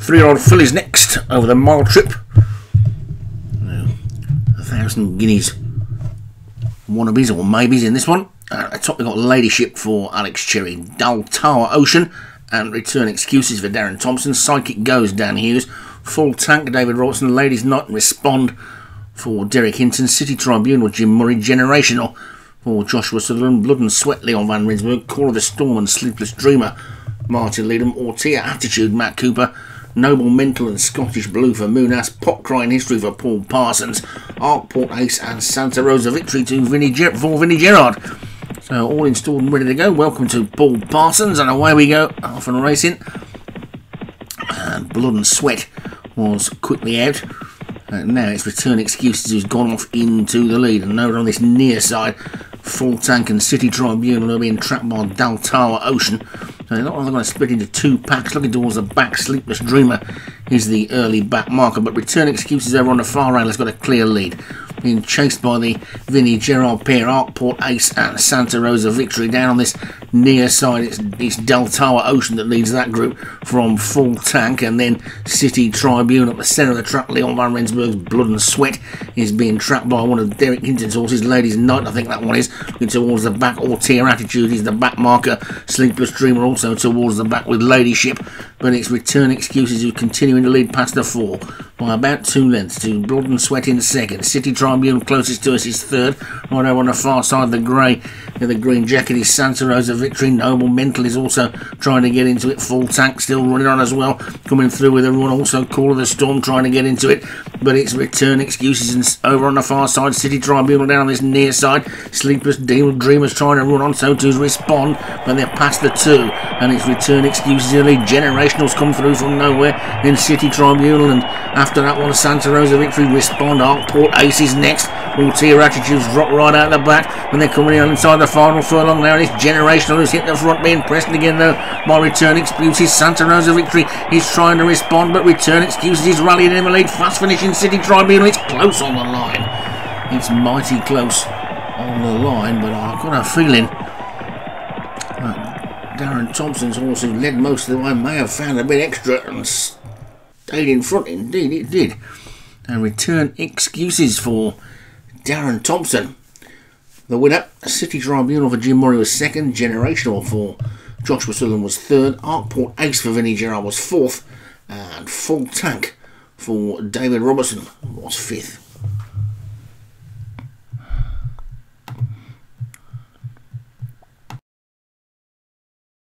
Three-year-old fillies next over the mile trip. A thousand guineas. Wannabes or maybes in this one. At the top we've got Ladyship for Alex Cherry, Dull Tower Ocean, and Return Excuses for Darren Thompson. Psychic Goes Dan Hughes, Full Tank David Robertson, Ladies Not Respond for Derek Hinton, City Tribunal Jim Murray, Generational for Joshua Sutherland, Blood and Sweat Leon Van Rensburg, Call of the Storm and Sleepless Dreamer Martin Leadham, Ortia Attitude Matt Cooper, Noble Mental and Scottish Blue for Moonas, Pot Crying History for Paul Parsons, Arkport Ace and Santa Rosa Victory to Vinnie Ger- for Vinnie Gerard. So all installed and ready to go. Welcome to Paul Parsons and away we go. Off and racing. And Blood and Sweat was quickly out. And now it's Return Excuses who's gone off into the lead. And over on this near side, Full Tank and City Tribunal are being trapped by Daltawa Ocean. They're not only going to split into two packs. Looking towards the back, Sleepless Dreamer is the early back marker. But Return Excuses over on the far rail has got a clear lead being chased by the Vinnie Gerard pair, Arkport Ace and Santa Rosa Victory. Down on this near side, it's, it's Deltawa Ocean that leads that group from Full Tank, and then City Tribune at the centre of the track. Leon Van Rensburg's Blood and Sweat is being trapped by one of Derek Hinton's horses, Ladies Night, I think that one is, looking towards the back. Or Tier Attitude is the back marker. Sleepless Dreamer also towards the back with Ladyship, but it's Return Excuses who continuing to lead past the four by about two lengths to Blood and Sweat in second. City Tribune closest to us is third. Right over on the far side, the grey in the green jacket is Santa Rosa Victory. Noble Mental is also trying to get into it. Full tank still running on as well. Coming through with everyone. Also Call of the Storm trying to get into it. But it's return excuses and over on the far side. City Tribunal down on this near side. Sleepless Demon Dreamers trying to run on so to respond. But they're past the two. And it's return excuses early. Generationals come through from nowhere. Then City Tribunal and after that one Santa Rosa Victory respond. Arkport Aces next. All tier attitudes drop right out the back. When they're coming in inside the final furlong now. And it's Generational who's hit the front being pressed again though by Return Excuses. Santa Rosa Victory He's trying to respond, but Return Excuses is rallying in the lead. Fast finishing City Tribunal. It's close on the line. It's mighty close on the line, but I've got a feeling that Darren Thompson's horse, who led most of the way, may have found a bit extra and stayed in front. Indeed, it did. And Return Excuses for Darren Thompson. The winner, City Tribunal for Jim Murray was second, Generational for Joshua Sutherland was third, Arkport Ace for Vinnie Gerard was fourth, and Full Tank for David Robertson was fifth.